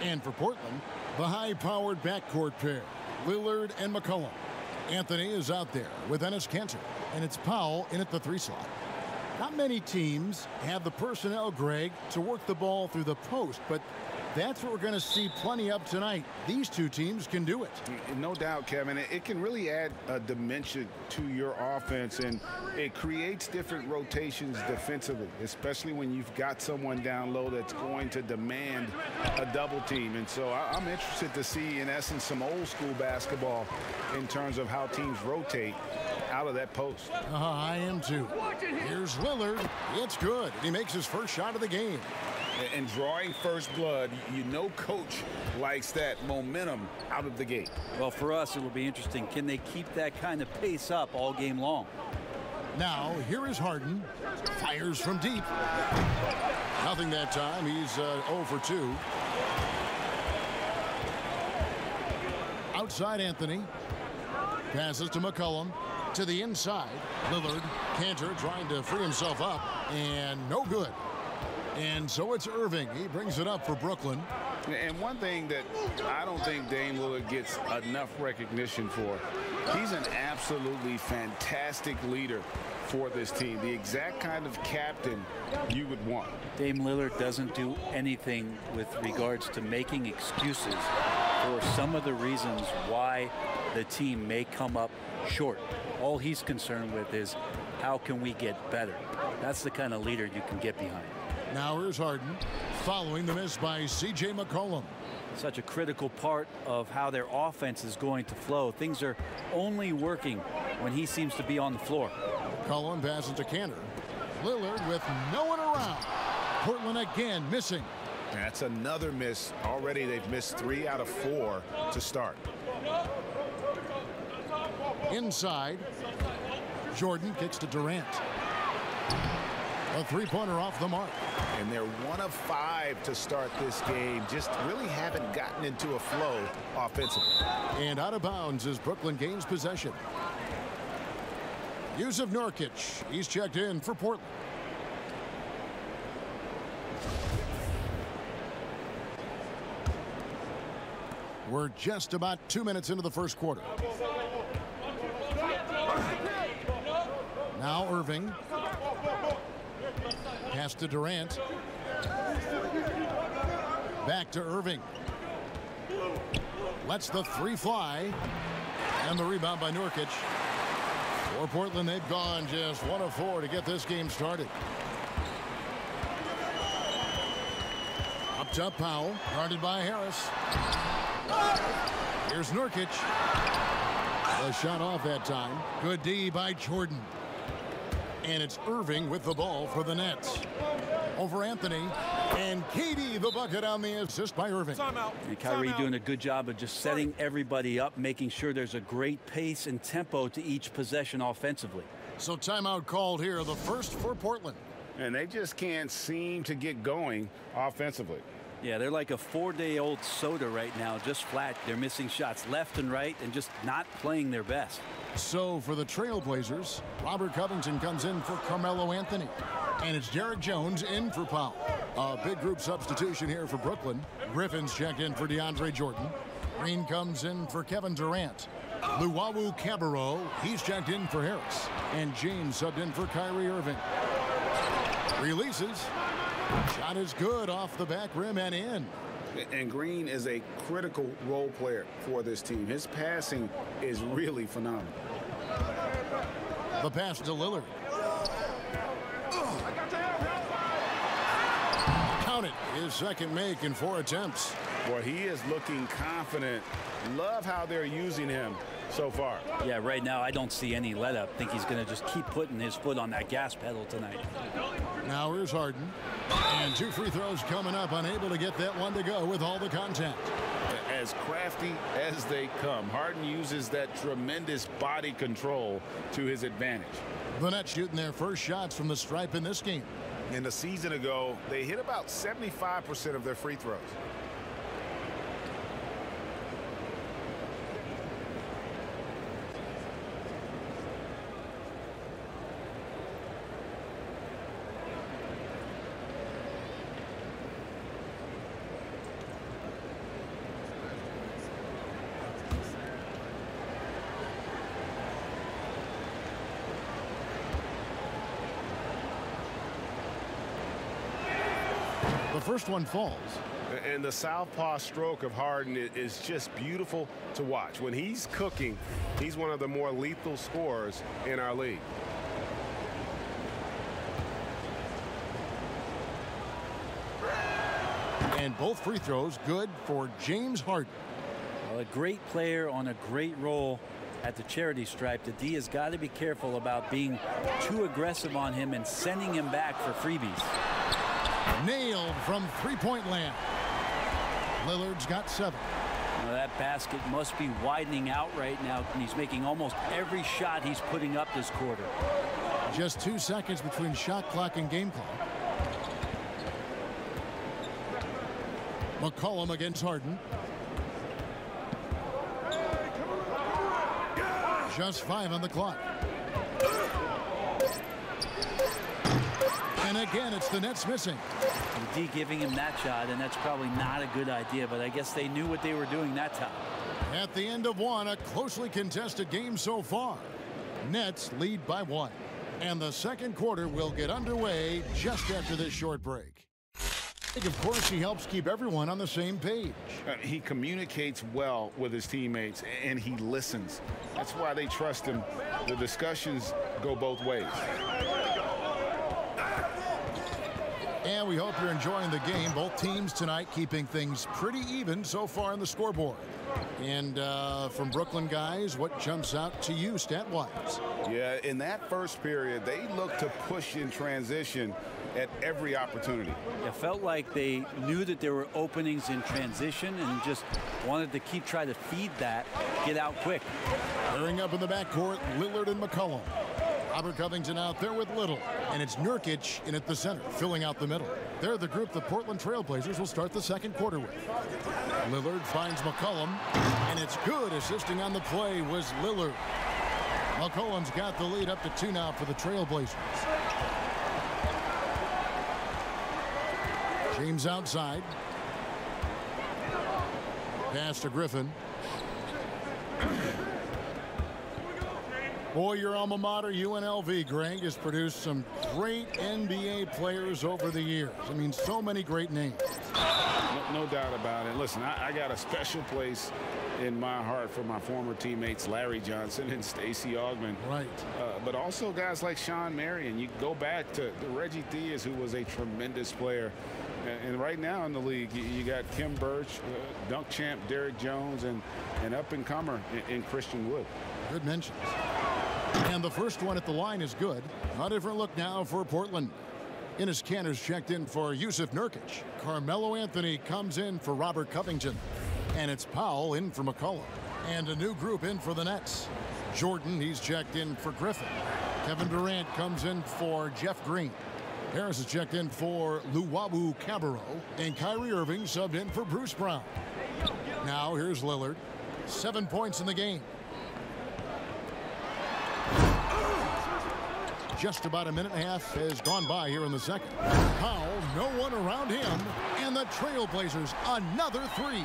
And for Portland, the high-powered backcourt pair, Lillard and McCollum. Anthony is out there with Enes Kanter, and it's Powell in at the three slot. Not many teams have the personnel, Greg, to work the ball through the post, but that's what we're going to see plenty of tonight. These two teams can do it. No doubt, Kevin. It can really add a dimension to your offense, and it creates different rotations defensively, especially when you've got someone down low that's going to demand a double team. And so I'm interested to see, in essence, some old school basketball in terms of how teams rotate out of that post. Uh, I am too. Here's Lillard. It's good. He makes his first shot of the game. And drawing first blood, you know coach likes that momentum out of the gate. Well, for us, it will be interesting. Can they keep that kind of pace up all game long? Now, here is Harden. Fires from deep. Nothing that time. He's uh, 0 for 2. Outside Anthony. Passes to McCollum. To the inside. Lillard. Kanter trying to free himself up. And no good. And so it's Irving. He brings it up for Brooklyn. And one thing that I don't think Dame Lillard gets enough recognition for, he's an absolutely fantastic leader for this team. The exact kind of captain you would want. Dame Lillard doesn't do anything with regards to making excuses for some of the reasons why the team may come up short. All he's concerned with is how can we get better? That's the kind of leader you can get behind. Now here's Harden following the miss by C.J. McCollum. Such a critical part of how their offense is going to flow. Things are only working when he seems to be on the floor. McCollum passes to Kanter. Lillard with no one around. Portland again missing. That's another miss. Already they've missed three out of four to start. Inside. Jordan kicks to Durant. A three-pointer off the mark. And they're one of five to start this game. Just really haven't gotten into a flow offensively. And out of bounds as Brooklyn gains possession. Jusuf Nurkic. He's checked in for Portland. We're just about two minutes into the first quarter. Now Irving. Pass to Durant. Back to Irving. Lets the three fly. And the rebound by Nurkic. For Portland, they've gone just one of four to get this game started. Up top, Powell. Guarded by Harris. Here's Nurkic. The shot off that time. Good D by Jordan. And it's Irving with the ball for the Nets. Over Anthony. And KD the bucket on the assist by Irving. And Kyrie doing a good job of just setting everybody up, making sure there's a great pace and tempo to each possession offensively. So timeout called here, the first for Portland. And they just can't seem to get going offensively. Yeah, they're like a four-day-old soda right now, just flat. They're missing shots left and right and just not playing their best. So for the Trailblazers, Robert Covington comes in for Carmelo Anthony. And it's Derrick Jones in for Powell. A big group substitution here for Brooklyn. Griffin's checked in for DeAndre Jordan. Green comes in for Kevin Durant. Luwawu Cabarrot, he's checked in for Harris. And James subbed in for Kyrie Irving. Releases. Shot is good off the back rim and in. And Green is a critical role player for this team. His passing is really phenomenal. The pass to Lillard. Count it. His second make in four attempts. Boy, he is looking confident. Love how they're using him so far. Yeah, right now I don't see any let up. think he's going to just keep putting his foot on that gas pedal tonight. Now here's Harden. And two free throws coming up. Unable to get that one to go with all the contact. As crafty as they come, Harden uses that tremendous body control to his advantage. The Nets shooting their first shots from the stripe in this game. And a season ago, they hit about 75% of their free throws. First one falls. And the southpaw stroke of Harden is just beautiful to watch. When he's cooking, he's one of the more lethal scorers in our league. And both free throws good for James Harden. Well, a great player on a great role at the charity stripe. The D has got to be careful about being too aggressive on him and sending him back for freebies. Nailed from three-point land. Lillard's got seven. Well, that basket must be widening out right now, and he's making almost every shot he's putting up this quarter. Just two seconds between shot clock and game clock. McCollum against Harden. Just five on the clock. Again, it's the Nets missing. The D giving him that shot, and that's probably not a good idea, but I guess they knew what they were doing that time. At the end of one, a closely contested game so far. Nets lead by one. And the second quarter will get underway just after this short break. Of course, he helps keep everyone on the same page. Uh, he communicates well with his teammates, and he listens. That's why they trust him. The discussions go both ways. And we hope you're enjoying the game. Both teams tonight keeping things pretty even so far on the scoreboard. And uh, from Brooklyn guys, what jumps out to you stat-wise? Yeah, in that first period, they looked to push in transition at every opportunity. It felt like they knew that there were openings in transition and just wanted to keep trying to feed that, get out quick. Clearing up in the backcourt, Lillard and McCollum. Robert Covington out there with Little. And it's Nurkic in at the center, filling out the middle. They're the group the Portland Trailblazers will start the second quarter with. Lillard finds McCollum, and it's good. Assisting on the play was Lillard. McCollum's got the lead up to two now for the Trailblazers. James outside. Pass to Griffin. Boy, your alma mater, UNLV, Greg, has produced some great NBA players over the years. I mean, so many great names. No, no doubt about it. Listen, I, I, got a special place in my heart for my former teammates, Larry Johnson and Stacey Augmon. Right. Uh, but also guys like Shawn Marion. You go back to Reggie Theus, who was a tremendous player. And, right now in the league, you, got Kim Birch, uh, dunk champ Derrick Jones, and an up-and-comer in, in Christian Wood. Good mentions. And the first one at the line is good. A different look now for Portland. Enes Kanter's checked in for Jusuf Nurkic. Carmelo Anthony comes in for Robert Covington. And it's Powell in for McCollum. And a new group in for the Nets. Jordan, he's checked in for Griffin. Kevin Durant comes in for Jeff Green. Harris is checked in for Luwawu Cabarrot. And Kyrie Irving subbed in for Bruce Brown. Now here's Lillard. Seven points in the game. Just about a minute and a half has gone by here in the second. Powell, no one around him, and the Trailblazers another three.